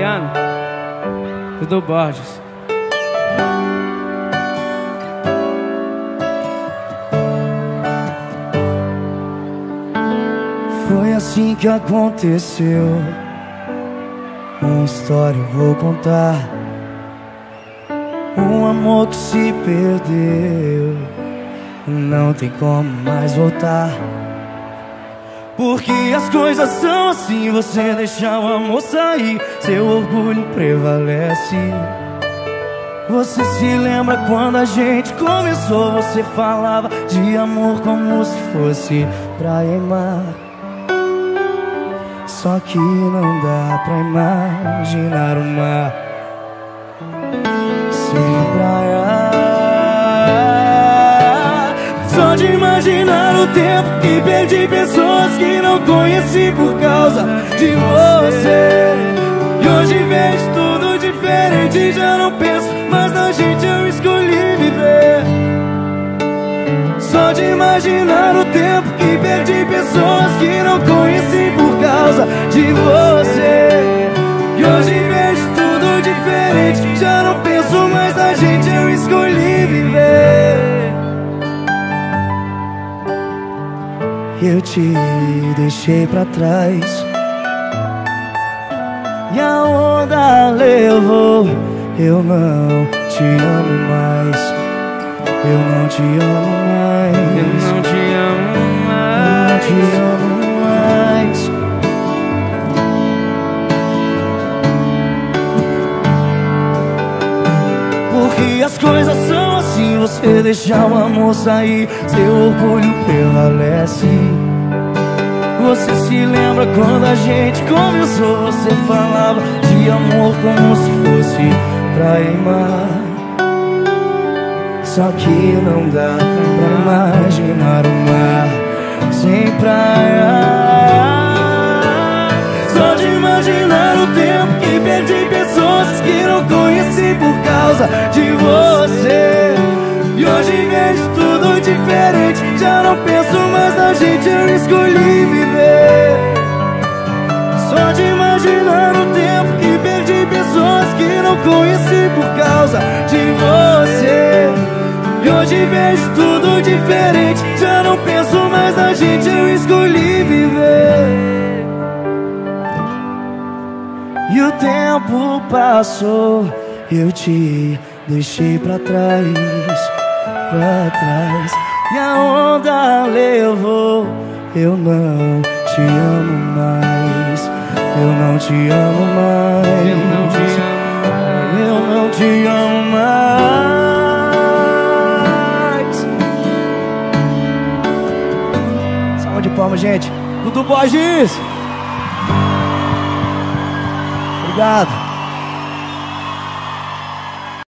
Eliana, Dudu Borges. Foi assim que aconteceu. Uma história eu vou contar. Um amor que se perdeu. Não tem como mais voltar. Porque as coisas são assim, você deixa o amor sair, seu orgulho prevalece. Você se lembra quando a gente começou? Você falava de amor como se fosse pra amar. Só que não dá pra imaginar o mar sem praia. Só de imaginar o tempo que perdi pessoas que não conheci por causa de você. E hoje vejo tudo diferente, já não penso mais na gente, eu escolhi viver. Só de imaginar o tempo que perdi pessoas que não conheci por causa de você. Eu te deixei pra trás. E a onda levou. Eu não te amo mais. Eu não te amo mais. Eu não te amo Não te mais. amo mais. Porque as coisas são Você deixa o amor sair Seu orgulho prevalece. Você se lembra quando a gente começou Você falava de amor como se fosse pra amar. Só que não dá pra imaginar o mar Sem praia. Só de imaginar o tempo que perdi pessoas que não conheci por causa de você. Hoje vejo tudo diferente, já não penso mais na gente, eu escolhi viver. Só de imaginar o tempo que perdi pessoas que não conheci por causa de você. E hoje vejo tudo diferente, já não penso mais na gente, eu escolhi viver. E o tempo passou, eu te deixei pra trás, pra trás. E a onda levou, eu não te amo mais, eu não te amo mais, Eu não te amo eu não te amo mais. Salva de palmas, gente. Dudu Borges. Obrigado.